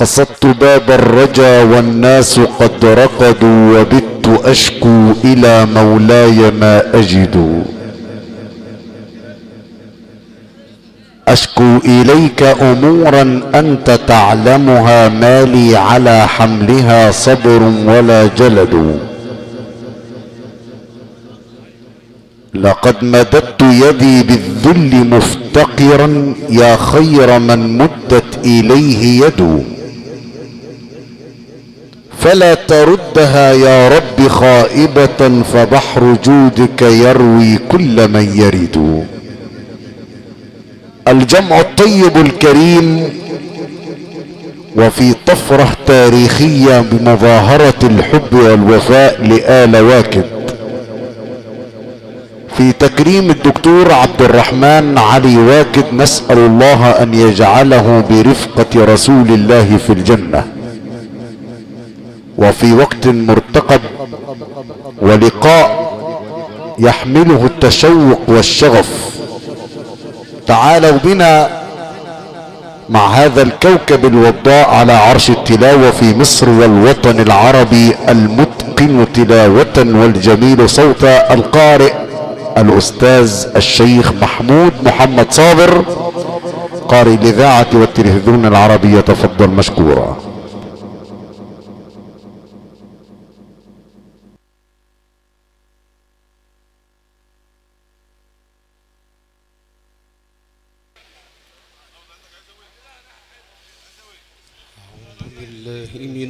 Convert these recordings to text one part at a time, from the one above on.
قصدت باب الرجا والناس قد رقدوا وبت أشكو إلى مولاي ما أجد. أشكو إليك أمورا أنت تعلمها ما لي على حملها صبر ولا جلد. لقد مددت يدي بالذل مفتقرا يا خير من مدت إليه يد. فلا تردها يا رب خائبة فبحر جودك يروي كل من يرد. الجمع الطيب الكريم وفي طفرة تاريخية بمظاهرة الحب والوفاء لآل واكد. في تكريم الدكتور عبد الرحمن علي واكد نسأل الله أن يجعله برفقة رسول الله في الجنة. وفي وقت مرتقب ولقاء يحمله التشوق والشغف. تعالوا بنا مع هذا الكوكب الوضاء على عرش التلاوة في مصر والوطن العربي المتقن تلاوة والجميل صوتا القارئ الأستاذ الشيخ محمود محمد صابر قارئ الإذاعة والتلفزيون العربي تفضل مشكورا بالله من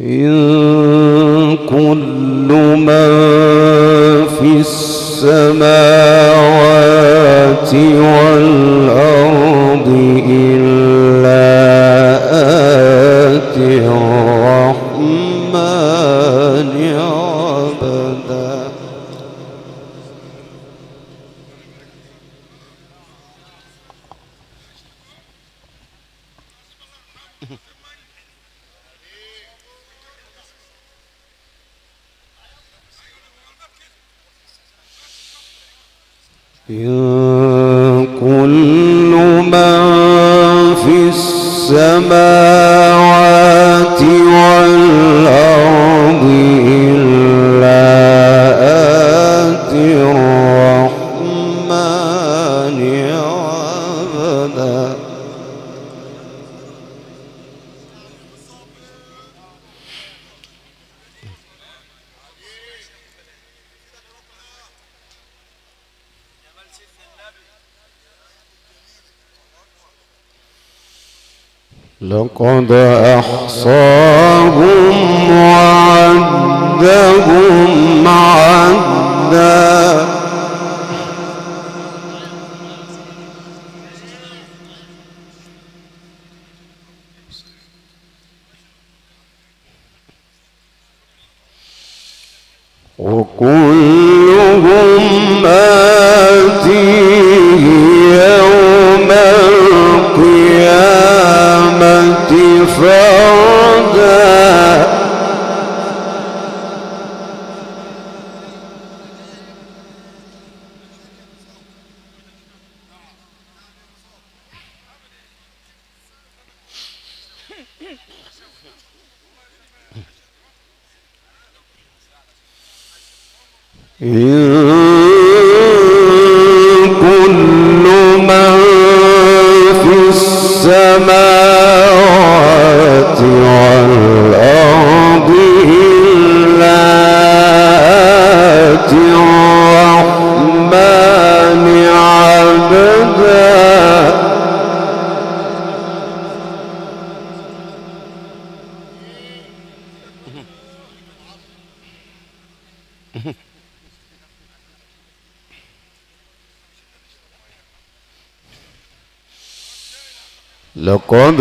إن كل لقد أحصاهم وعدهم عدا. لقد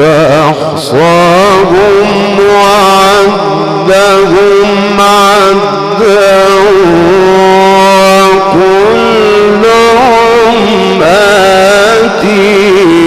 أحصاهم وعدهم عدا وكلهم آتيه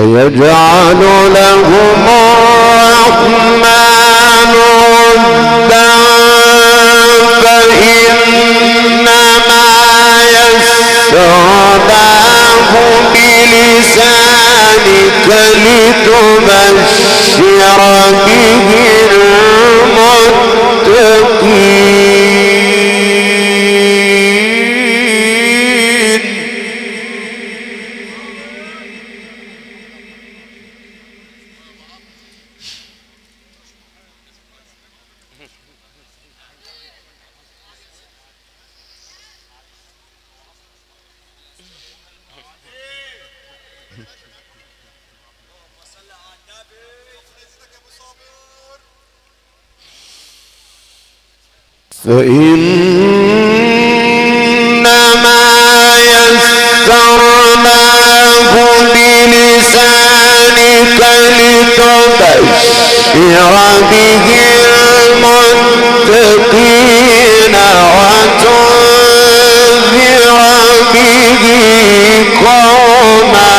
سيجعل لهم الرحمن ودا فإنما يسرناه بلسانك لتبشر به المتقين. فإنما يسرناه بلسانك لتبشر به المتقين وتنذر به قوما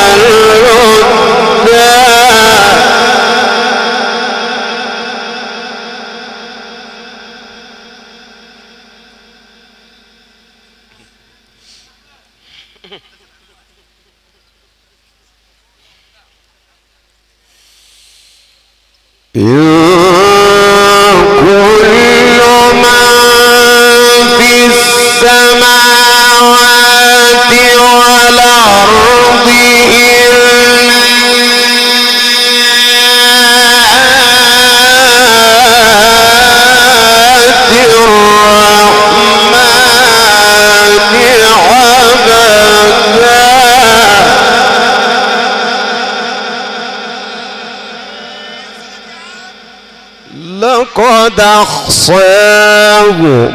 أحصاهم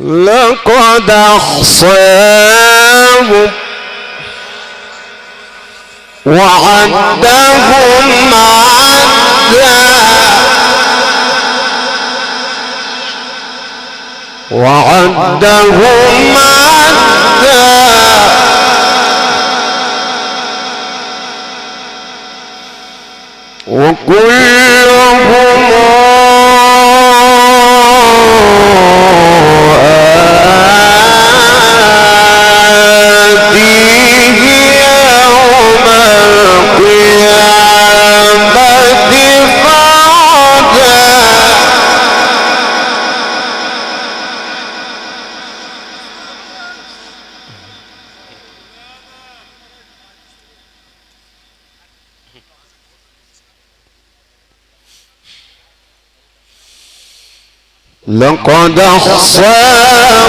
لقد أحصاهم وعدهم عدا. وعدهم عدا. وكلهم لقد أحصاهم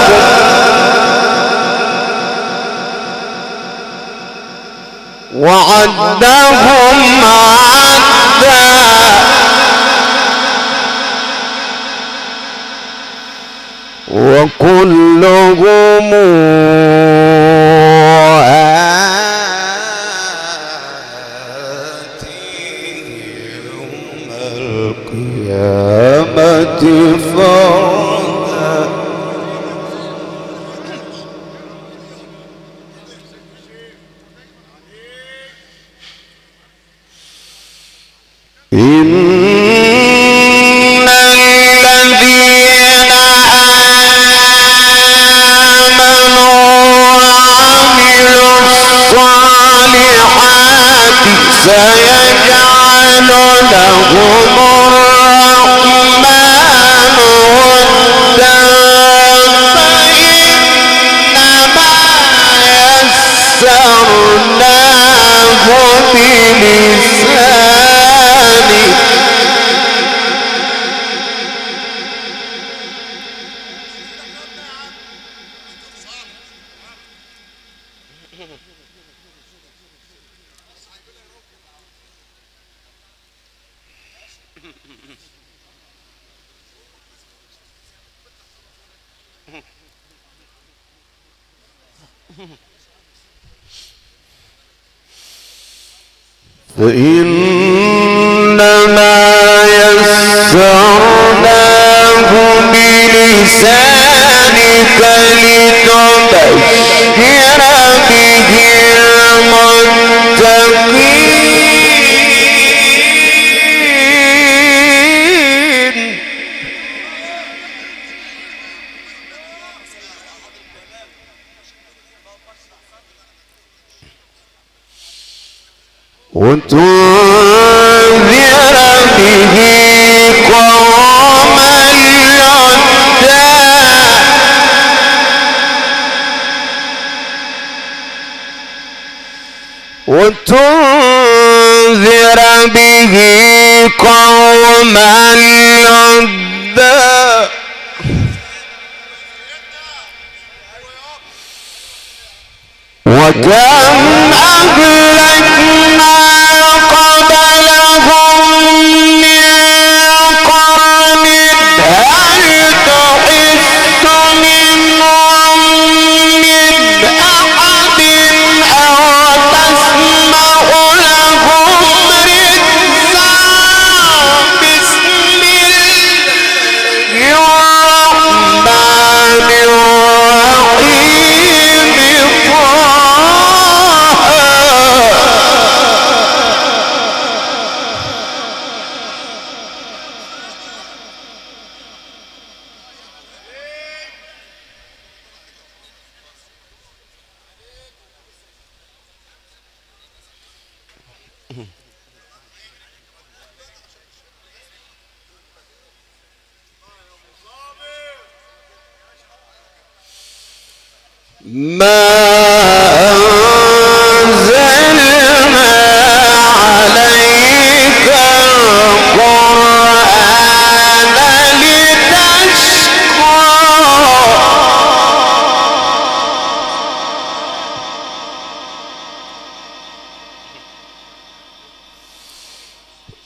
وعدهم عدا. وكلهم فإن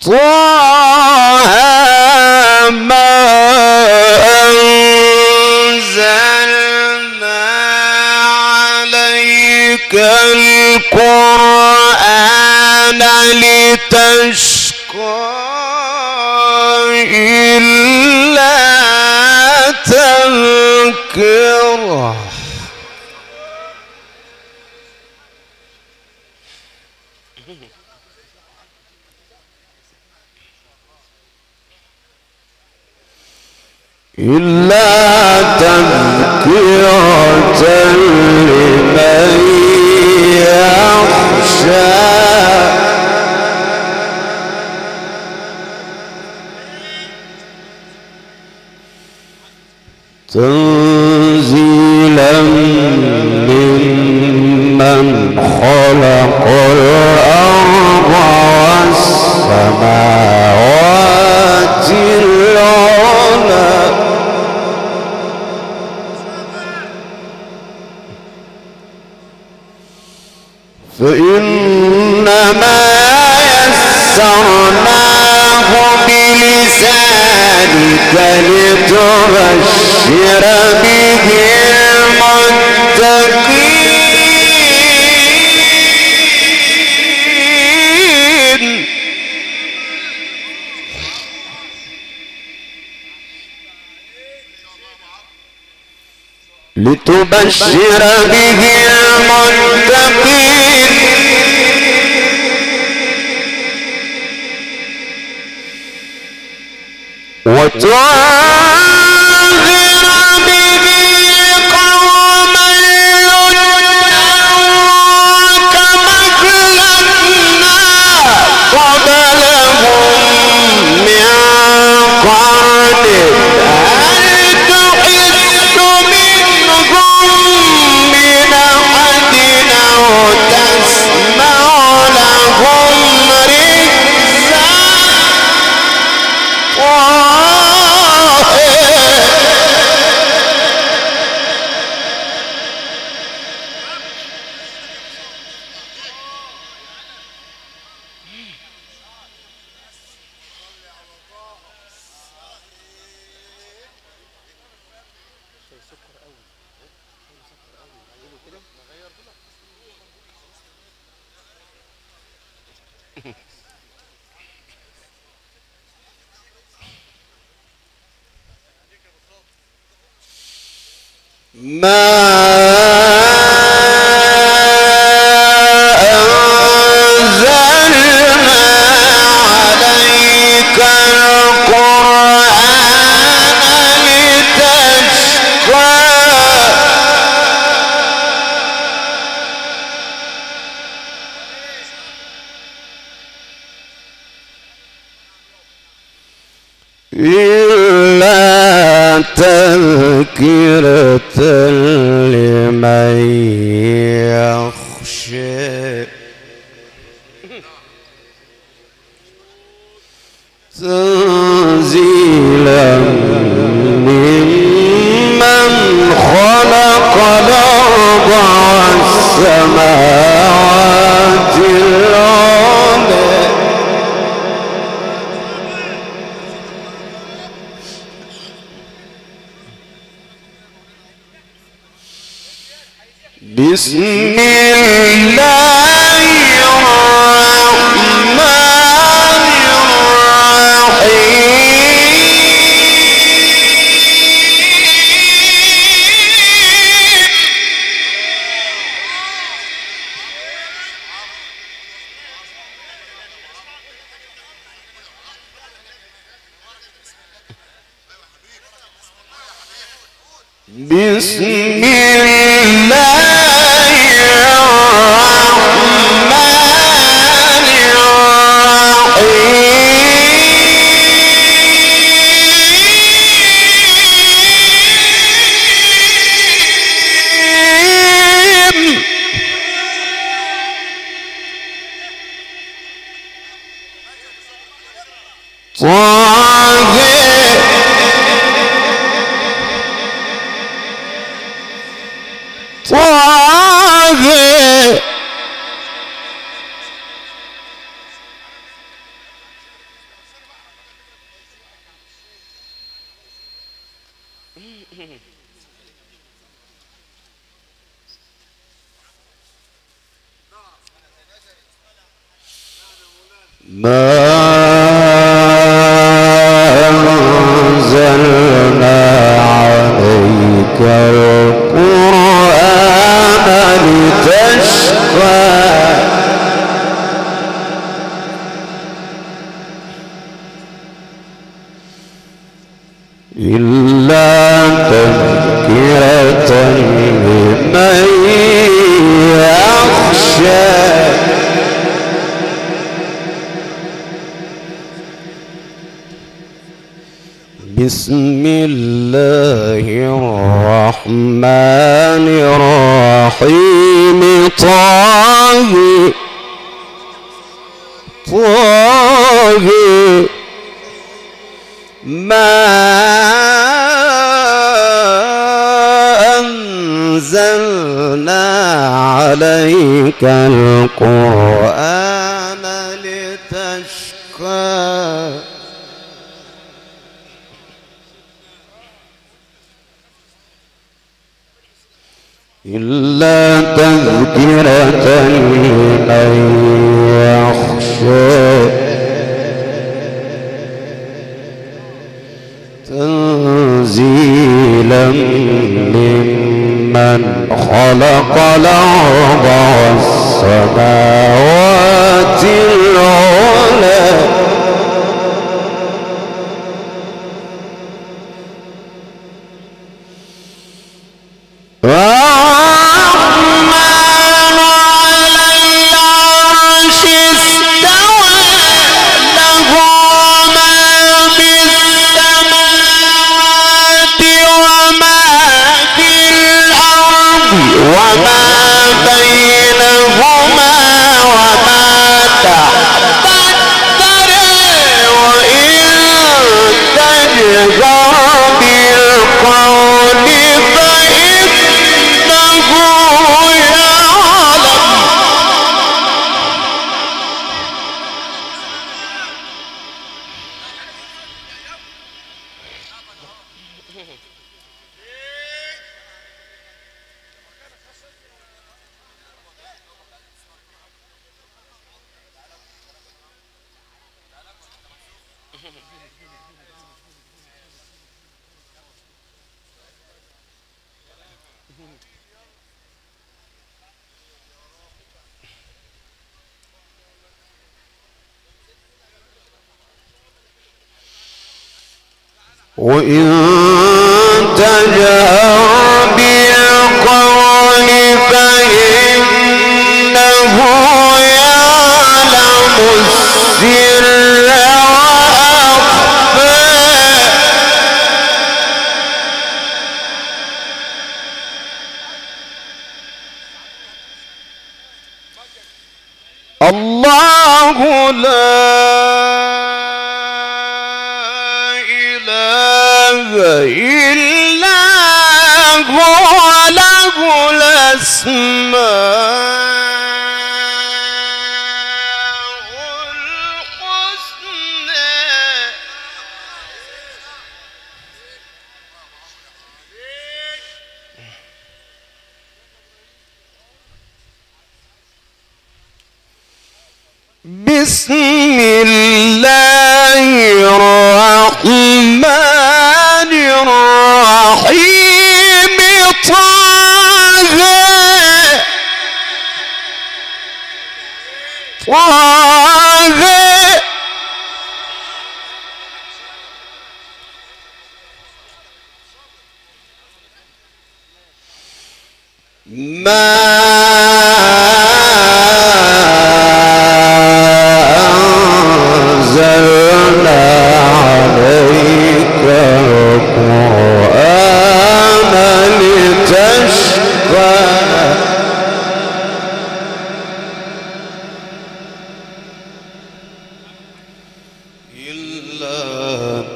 Whoa! فإنما يسرناه بلسانك لتبشر به المتقين. لتبشر به المتقين. وتنذر ما طه ما أنزلنا عليك القرآن وإن إلا هو له الأسماء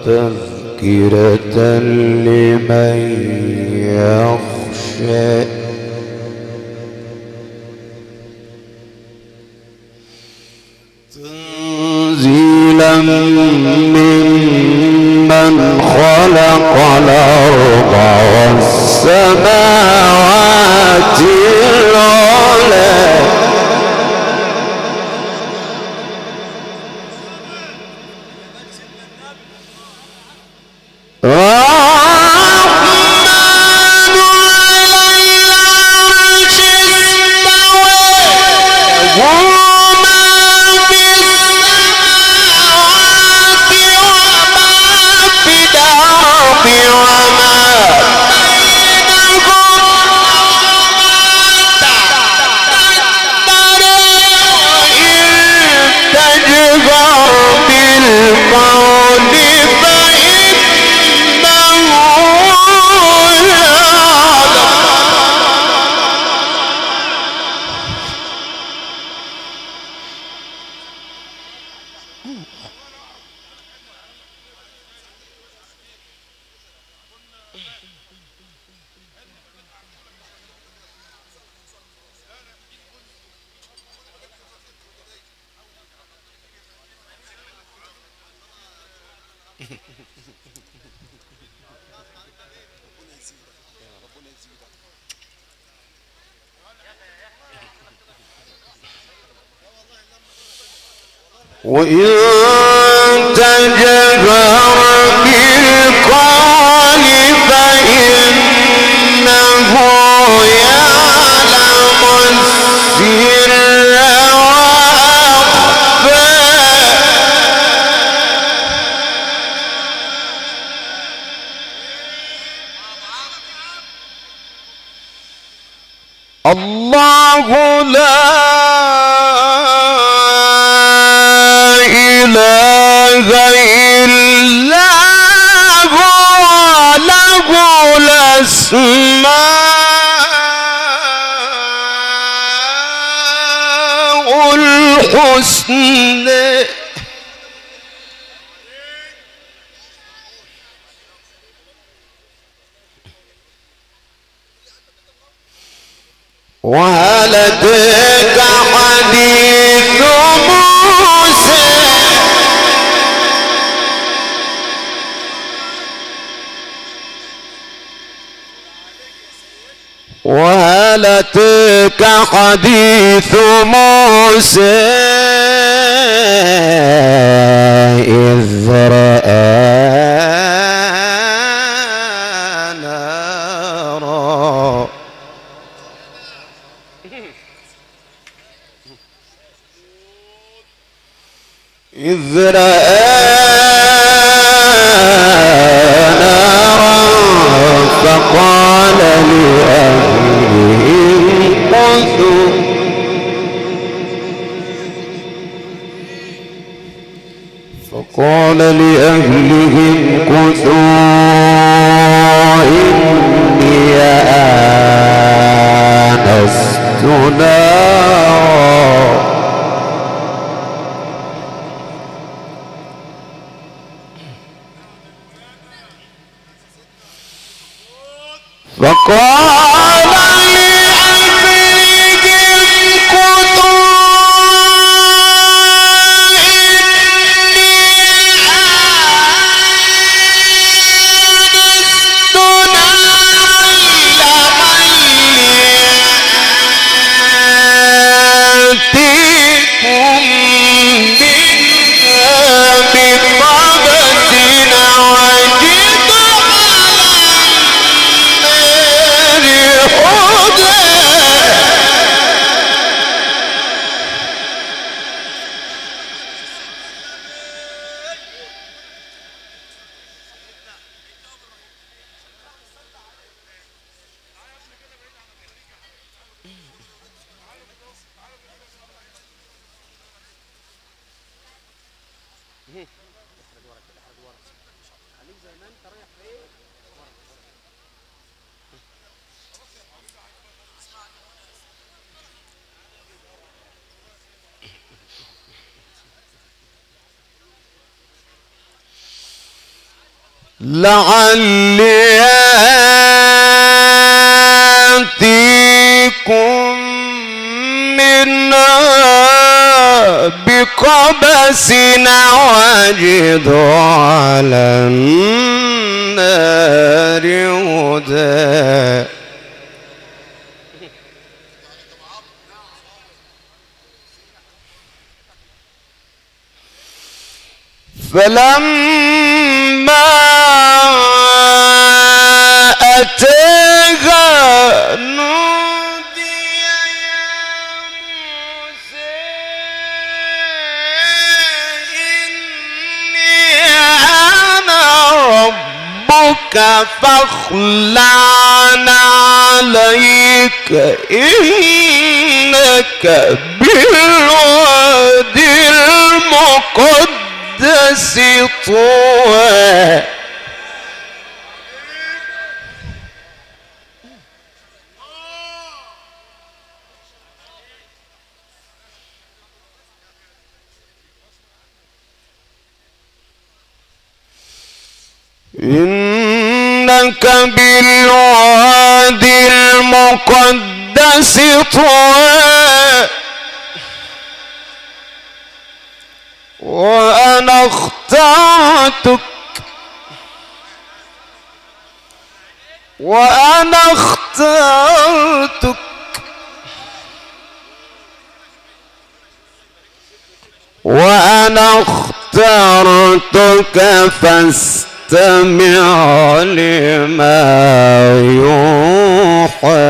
تذكرة لمن يخشى. تنزيلا ممن خلق الأرض والسماوات العلى Oh. وإن تجهر إله إلا هو له الأسماء الحسنى. حديث موسى إذ رأى God لعلي آتيكم منها بقبس وجد على النار هدى. فلما نودي يا موسى إني أنا ربك فاخلعن عليك إنك بالوادي المقدس طوى إنك بالوادي المقدس طوى وأنا اخترتك. وأنا اخترتك. وأنا اخترتك فاستمع لما يوحى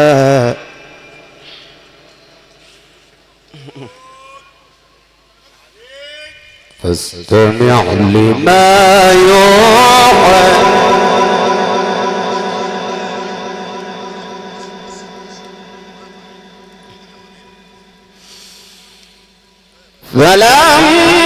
فاستمع لما يوحى فلما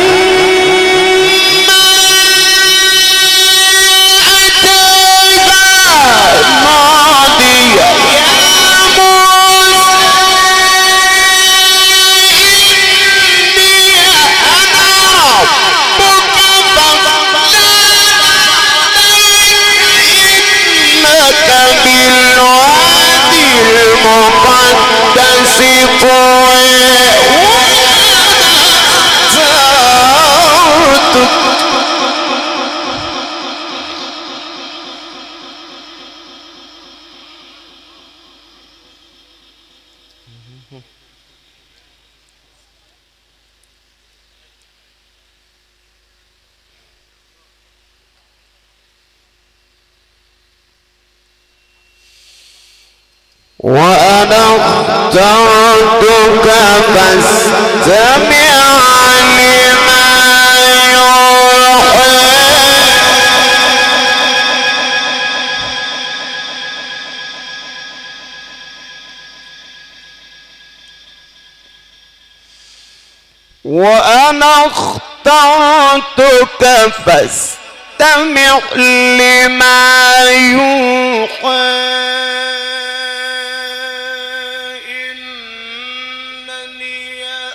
اخترتك فاستمع لما يوحى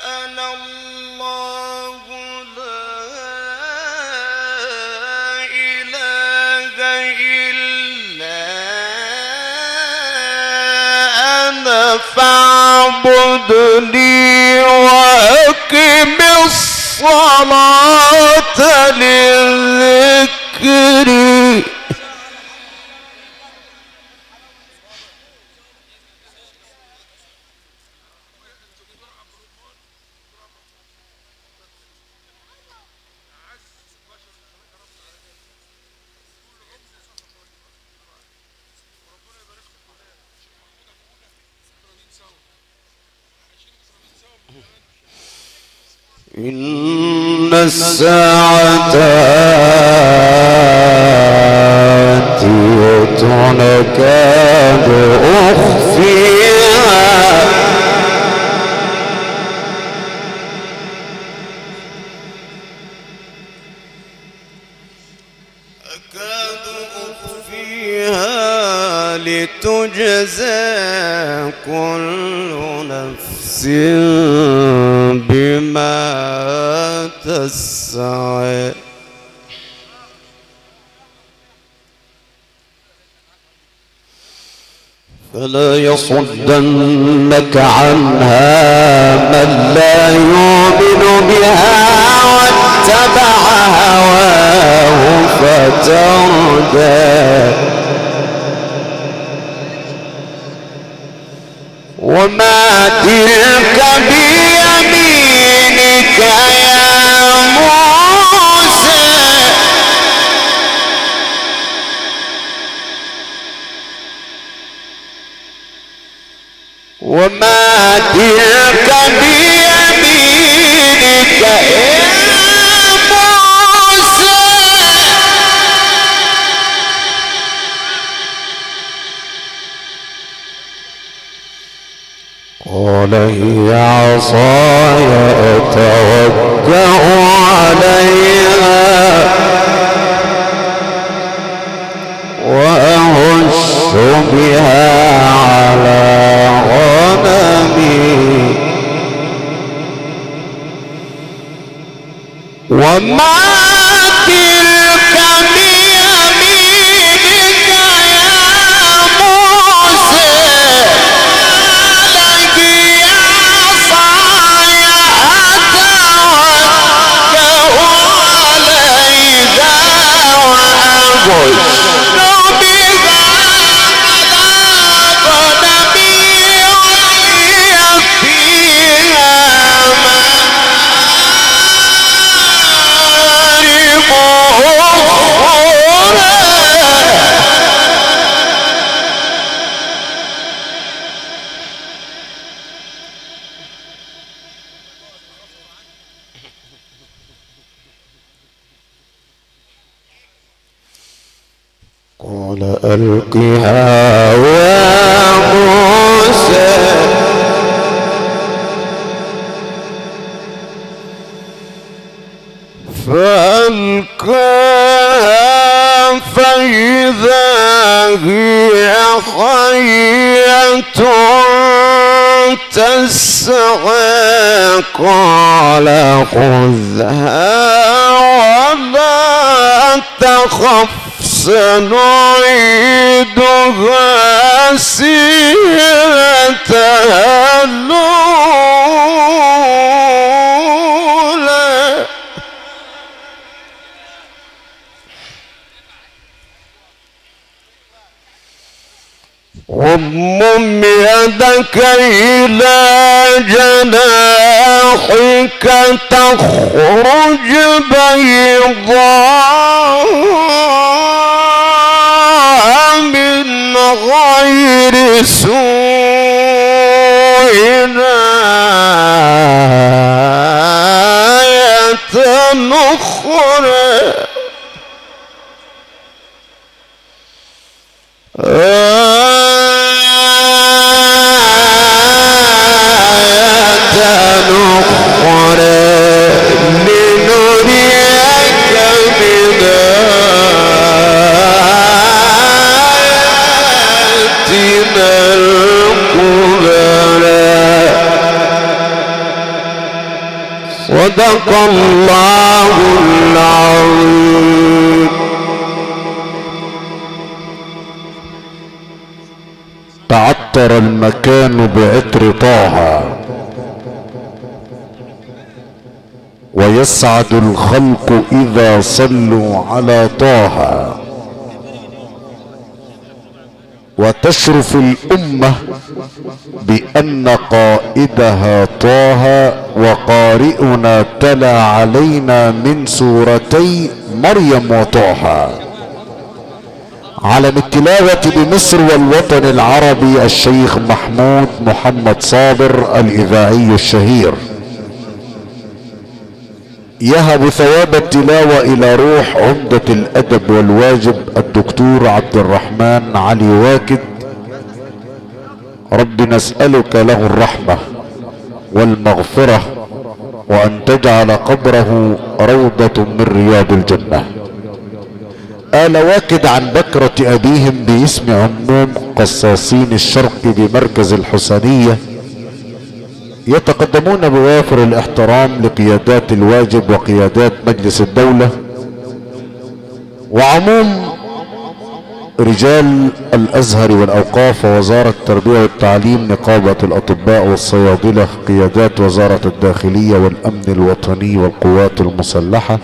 أنا الله لا إلا أنا فاعبدني وأقم الصلاة للذكر إن الساعة آتية نكاد أخفيها. أكاد أخفيها. لتجزى كل نفس بما تسعى فلا يصدنك عنها من لا يؤمن بها واتبع هواه فتردى وما تلك بيمينك يا موسى. وما تلك بيمينك قال هي عصاي أتوكأ عليها وأهش بها قال خذها ولا تخف سنعيدها سيرتها الأولى واضمم يدك إلى جناحك تخرج بيضاء من غير سوء آية أخرى صدق الله العظيم. تعطر المكان بعطر طه. ويسعد الخلق إذا صلوا على طه. وتشرف الأمة بأن قائدها طه وقارئنا تلا علينا من سورتي مريم وطه علم التلاوة بمصر والوطن العربي الشيخ محمود محمد صابر الإذاعي الشهير. يهب ثواب التلاوة إلى روح عمدة الأدب والواجب الدكتور عبد الرحمن علي واكد. رب نسألك له الرحمة. والمغفرة وأن تجعل قبره روضة من رياض الجنة. آل واكد عن بكرة أبيهم باسم عموم قصاصين الشرق بمركز الحسينية يتقدمون بوافر الاحترام لقيادات الواجب وقيادات مجلس الدولة. وعموم رجال الأزهر والأوقاف ووزارة التربية والتعليم نقابة الأطباء والصيادلة قيادات وزارة الداخلية والأمن الوطني والقوات المسلحة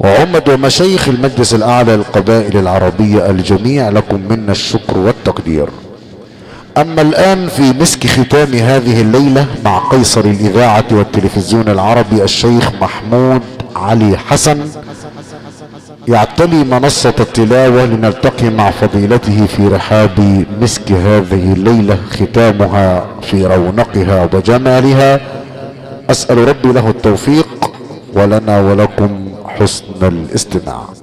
وعمد ومشايخ المجلس الأعلى للقبائل العربية الجميع لكم منا الشكر والتقدير. أما الآن في مسك ختام هذه الليلة مع قيصر الإذاعة والتلفزيون العربي الشيخ محمود علي حسن يعتلي منصة التلاوة لنلتقي مع فضيلته في رحاب مسك هذه الليلة ختامها في رونقها وجمالها. أسأل ربي له التوفيق ولنا ولكم حسن الاستماع.